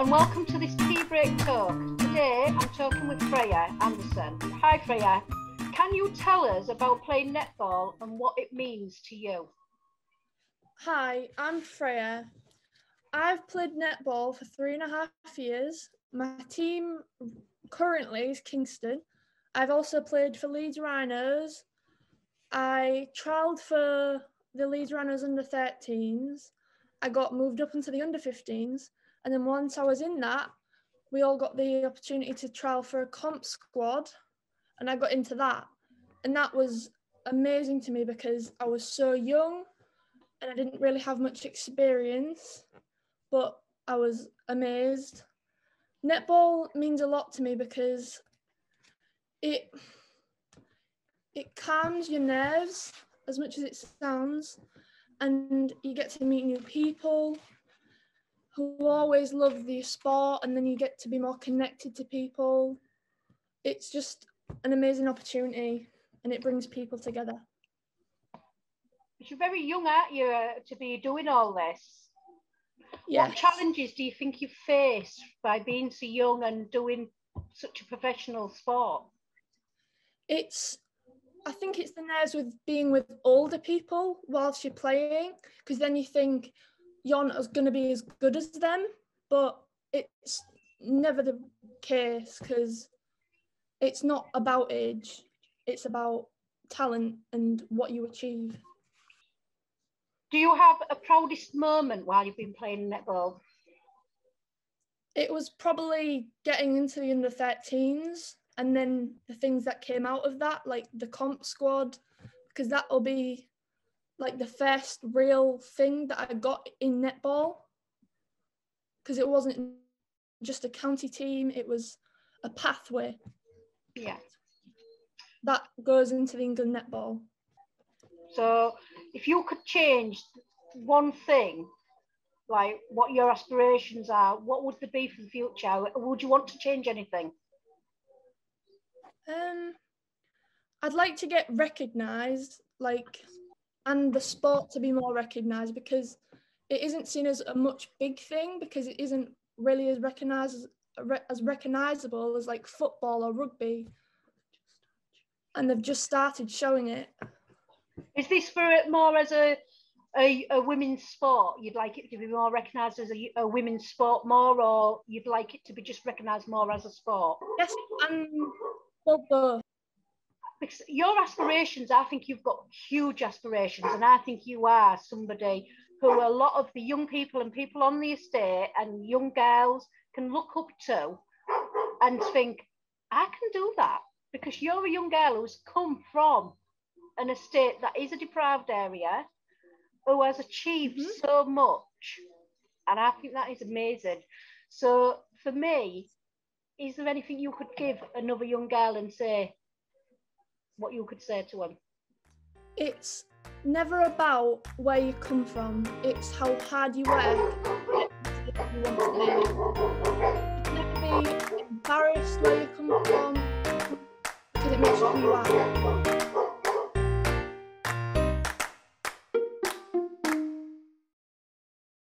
and welcome to this tea break talk. Today I'm talking with Freya Anderson. Hi Freya, can you tell us about playing netball and what it means to you? Hi, I'm Freya. I've played netball for three and a half years. My team currently is Kingston. I've also played for Leeds Rhinos. I trialled for the Leeds Rhinos under 13s. I got moved up into the under 15s. And then once I was in that, we all got the opportunity to trial for a comp squad. And I got into that. And that was amazing to me because I was so young and I didn't really have much experience, but I was amazed. Netball means a lot to me because it it calms your nerves as much as it sounds and you get to meet new people who always love the sport and then you get to be more connected to people. It's just an amazing opportunity and it brings people together. But you're very young aren't you uh, to be doing all this? Yes. what challenges do you think you face by being so young and doing such a professional sport? It's I think it's the nerves with being with older people whilst you're playing, because then you think you're not going to be as good as them, but it's never the case because it's not about age, it's about talent and what you achieve. Do you have a proudest moment while you've been playing netball? It was probably getting into the under 13s and then the things that came out of that, like the comp squad, because that will be like the first real thing that I got in netball. Because it wasn't just a county team, it was a pathway. Yeah. That goes into the England netball. So if you could change one thing, like what your aspirations are, what would they be for the future? Would you want to change anything? Um, I'd like to get recognised, like, and the sport to be more recognised because it isn't seen as a much big thing because it isn't really as recognised as recognisable as like football or rugby, and they've just started showing it. Is this for it more as a a, a women's sport? You'd like it to be more recognised as a, a women's sport more, or you'd like it to be just recognised more as a sport? Yes, and both. Because your aspirations, I think you've got huge aspirations, and I think you are somebody who a lot of the young people and people on the estate and young girls can look up to and think, I can do that because you're a young girl who's come from an estate that is a deprived area who has achieved mm-hmm. so much. And I think that is amazing. So for me, is there anything you could give another young girl and say what you could say to them? It's never about where you come from, it's how hard you work. You want to be. Never be embarrassed where you come from because it makes you who you are.